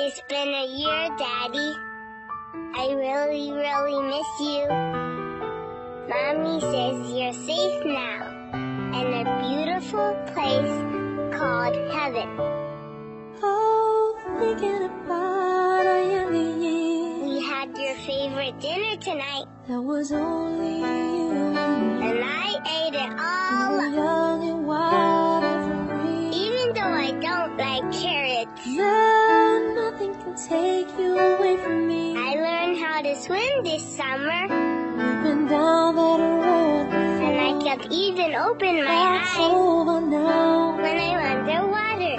It's been a year, Daddy. I really, really miss you. Mommy says you're safe now in a beautiful place called heaven. Oh, thinking about younger years. We had your favorite dinner tonight, That was only you and me. and I ate it all swim this summer, We've down that road and I kept even open my eyes when I'm underwater.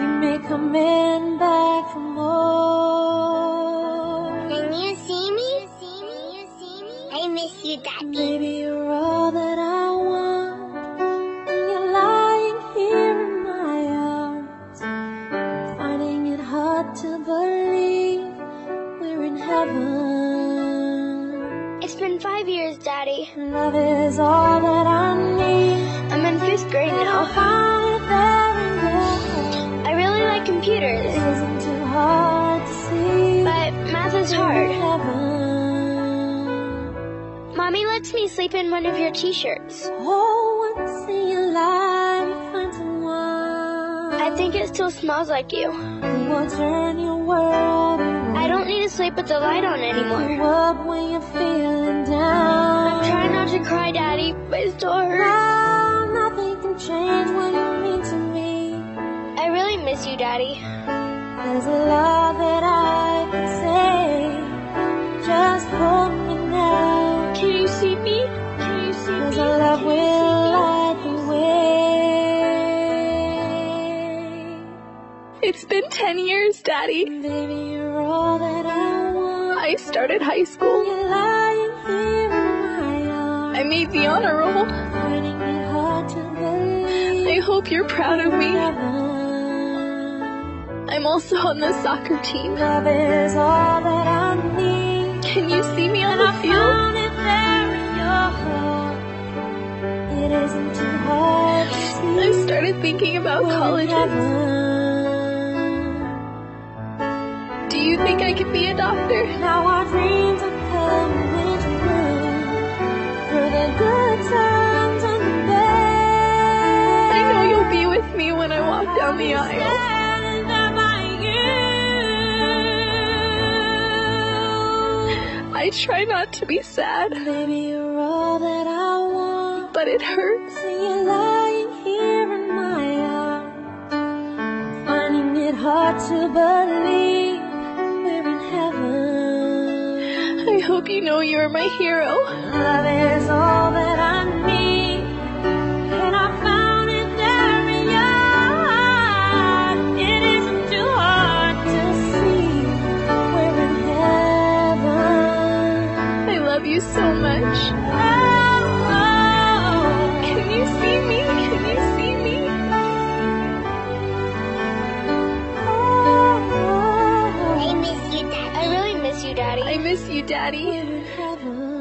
You may come in back for more. Can you see me? I miss you, Daddy. Maybe you're all that I want. When you're lying here in my arms, finding it hard to believe we're in heaven. It's been five years, Daddy. Love is all that I need. I'm in fifth grade now. find it there in your heart. I really like computers, isn't too hard to see. but math is hard. heaven. Mommy lets me sleep in one of your t-shirts. Oh, once in your life, find someone I think it still smells like you. who will turn your world around. I don't need to sleep with the light on You anymore. up when you're feeling down. I'm trying not to cry, Daddy, but it still hurts. Now, nothing can change what you mean to me. I really miss you, Daddy. There's a lot that I can say. Just hold me now. Can you see me? Can you see Cause me? It's been 10 years, Daddy. Baby, you're all that I want. I started high school. You're lying here in my arms. I made the honor roll. Finding it hard to believe. I hope you're proud of me. I'm also on the soccer team. Love is all that I need. Can you see me on the field? it there in your heart. It isn't too hard to see. I started thinking about colleges. You think I could be a doctor? Now our dreams are coming true. Through the good times and the bad. I know you'll be with me when I walk down the aisle. Standing there by you. I try not to be sad, Baby, you're all that I want. but it hurts. See you lying here in my arms, finding it hard to believe hope you know you're my hero. Love is all that I need, Daddy.